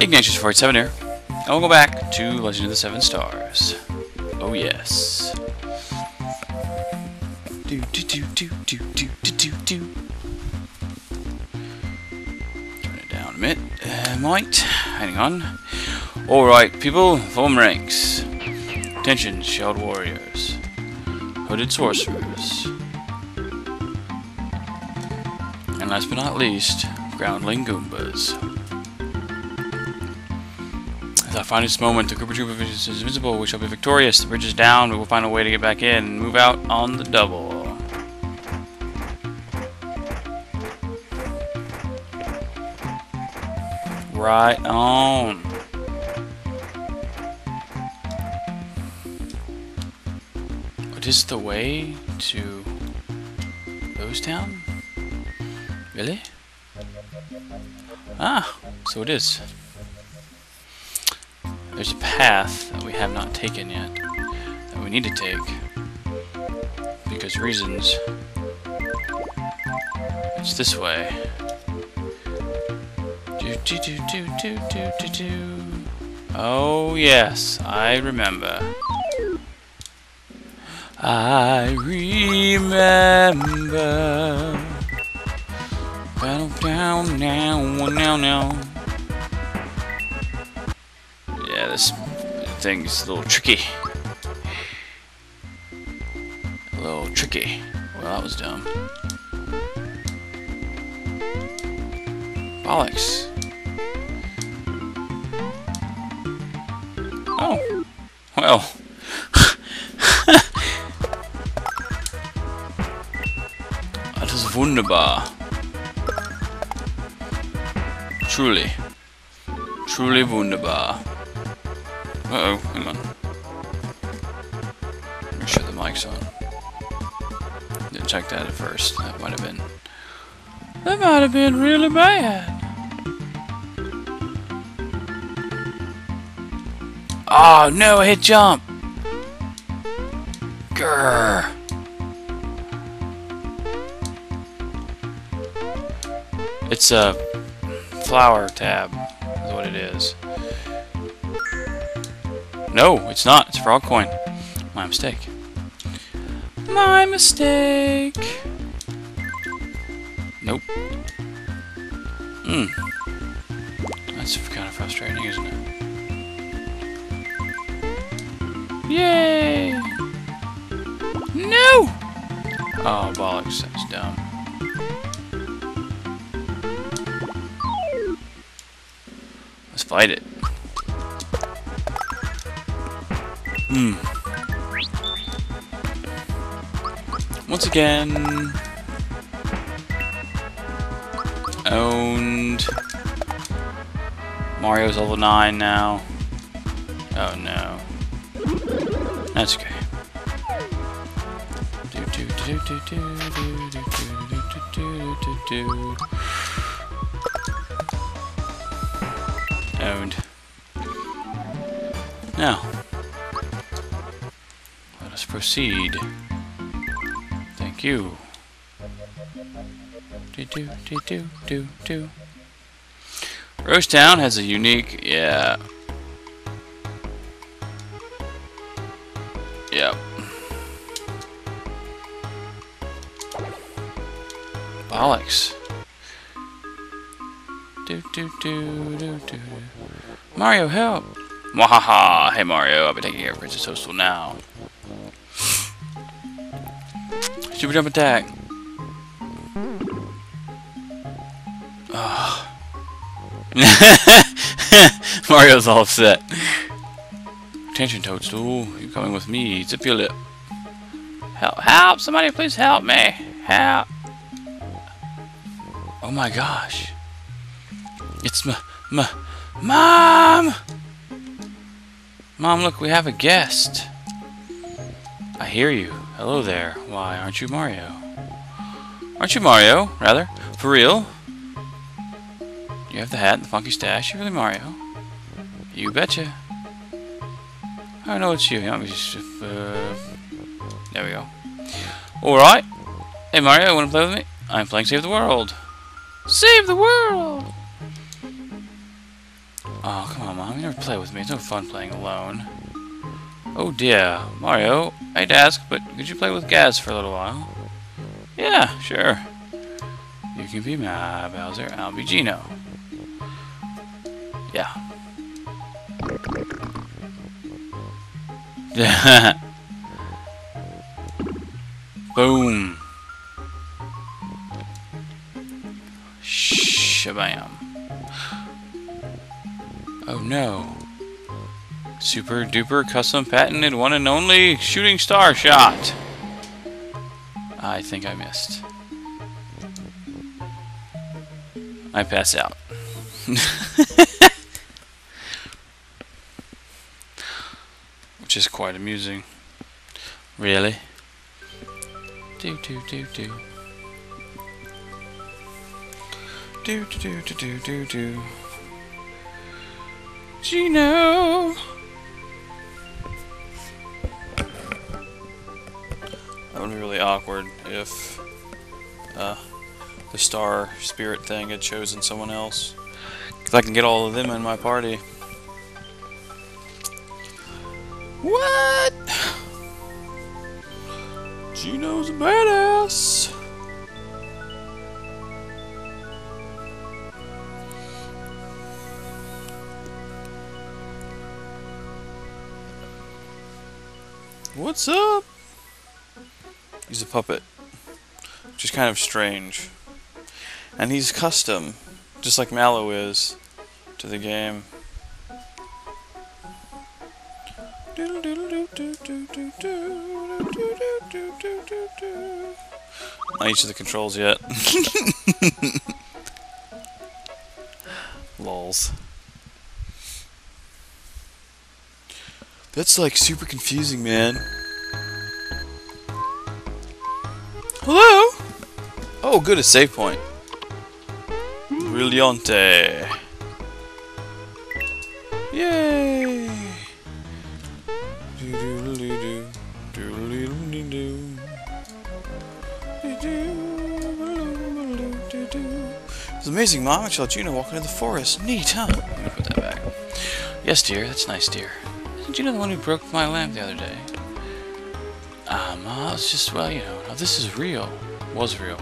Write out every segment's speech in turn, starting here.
Ignatius forty-seven here, and we'll go back to Legend of the Seven Stars. Oh yes. Do do do do do do do do Turn it down a bit, uh, might. Hang on. All right, people, form ranks. Attention, shelled warriors, hooded sorcerers, and last but not least, groundling goombas. This moment, the of troopers is invisible. We shall be victorious. The bridge is down. We will find a way to get back in move out on the double. Right on. What is the way to Rose Town? Really? Ah, so it is. There's a path that we have not taken yet that we need to take because reasons. It's this way. Do do do do do do do do. Oh yes, I remember. I remember. Battle down now, now, now. Thing's a little tricky. A little tricky. Well, that was dumb. Bollocks. Oh. Well. das wunderbar. Truly. Truly wunderbar. Uh-oh, hang on. Make sure the mic's on. Didn't check that at first. That might have been... That might have been really bad. Oh, no, I hit jump! Grrr. It's a flower tab, is what it is. No, it's not. It's frog coin. My mistake. My mistake. Nope. Hmm. That's kind of frustrating, isn't it? Yay! No! Oh, bollocks. That's dumb. Let's fight it. Hmm. Once again... Owned... Mario's level 9 now. Oh no. That's okay. Do do proceed. Thank you. Do do do do do do. Rose Town has a unique, yeah. Yep. Bollocks. Do do do do do. Mario, help! Wahaha! Hey Mario, I'll be taking care of Princess Toadstool now. Super jump attack. Oh. Mario's all upset. Attention, Toadstool. You're coming with me. Zip your lip. Help! Help! Somebody please help me! Help! Oh my gosh. It's m m Mom! Mom, look, we have a guest. I hear you. Hello there. Why, aren't you Mario? Aren't you Mario, rather? For real? You have the hat and the funky stash. You're really Mario? You betcha. I know it's you. Me just, uh, there we go. Alright. Hey Mario, wanna play with me? I'm playing Save the World. Save the world! Oh, come on, Mom. You never play with me. It's no fun playing alone. Oh dear. Mario, I'd ask, but could you play with Gaz for a little while? Yeah, sure. You can be my Bowser, I'll be Geno. Yeah. Boom. Shabam. Oh no. Super duper custom patented one and only shooting star shot. I think I missed. I pass out. Which is quite amusing. Really? Do do do do. Do do do do do do do. Geno. Awkward if uh, the star spirit thing had chosen someone else. Because I can get all of them in my party. What? Geno's a badass. What's up? He's a puppet. Which is kind of strange. And he's custom, just like Mallow is, to the game. Not each of the controls yet. Lols. That's like super confusing, man. Hello? Oh, good, a save point. Brillante. Yay! It's amazing, Mom. I saw Geno walking in the forest. Neat, huh? Let me put that back. Yes, dear. That's nice, dear. Isn't Geno the one who broke my lamp the other day? Um, uh, it's just, well, you know, now this is real. Was real.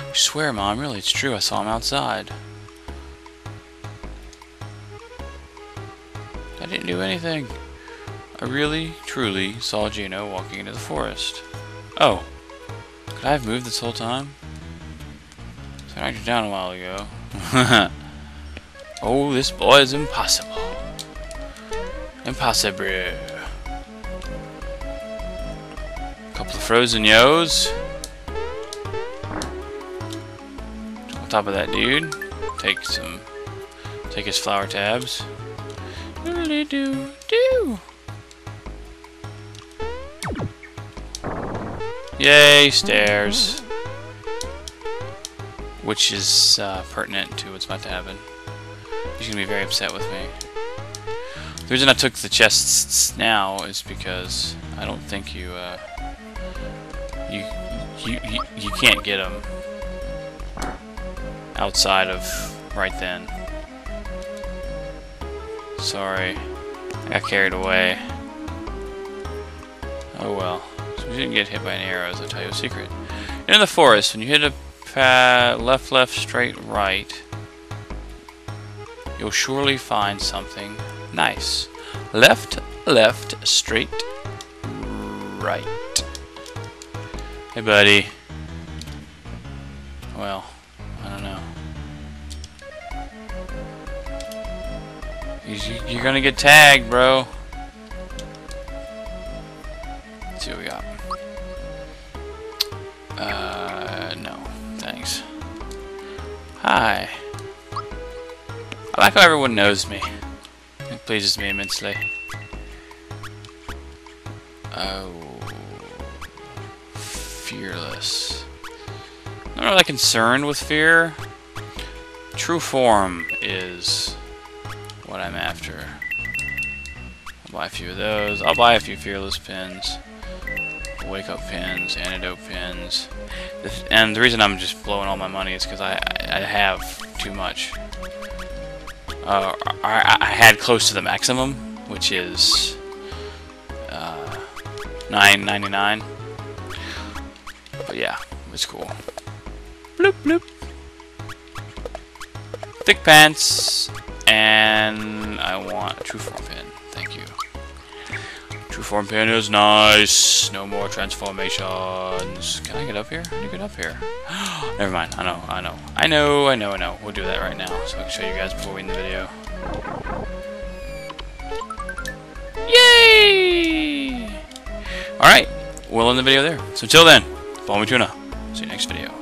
I swear, Mom, really, it's true. I saw him outside. I didn't do anything. I really, truly saw Geno walking into the forest. Oh. Could I have moved this whole time? So I knocked it down a while ago. oh, this boy is impossible. Impossible. Frozen yos. On top of that dude. Take some take his flower tabs. Doo doo. Yay, stairs. Which is uh, pertinent to what's about to happen. He's gonna be very upset with me. The reason I took the chests now is because I don't think you, uh, you, you, you, can't get them outside of right then. Sorry, I got carried away. Oh well. So we didn't get hit by any arrows, I'll tell you a secret. In the forest, when you hit a pa left, left, straight, right, you'll surely find something nice. Left, left, straight, right. Hey, buddy. Well, I don't know. You- You're gonna get tagged, bro. Let's see what we got. Uh, no. Thanks. Hi. I like how everyone knows me. It pleases me immensely. Oh. Fearless. Not really concerned with fear. True form is what I'm after. I'll buy a few of those. I'll buy a few fearless pins. Wake up pins, antidote pins. And the reason I'm just blowing all my money is because I, I I have too much. uh, I, I had close to the maximum, which is uh, 9.99. But yeah, it's cool. Bloop bloop. Thick pants, and I want a true form pin. Thank you. True form pin is nice. No more transformations. Can I get up here? Can you get up here? Never mind. I know. I know. I know. I know. I know. We'll do that right now, so I can show you guys before we end the video. Yay! All right. We'll end the video there. So until then, me tuna. See you next video.